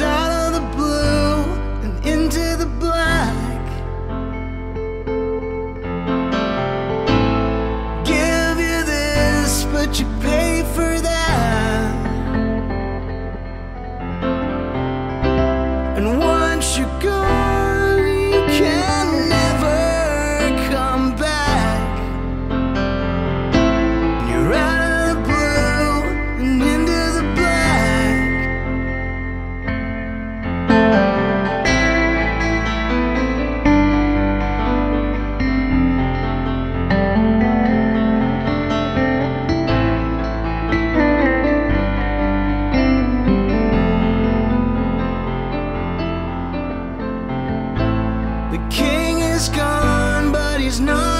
out of the blue. The king is gone, but he's not.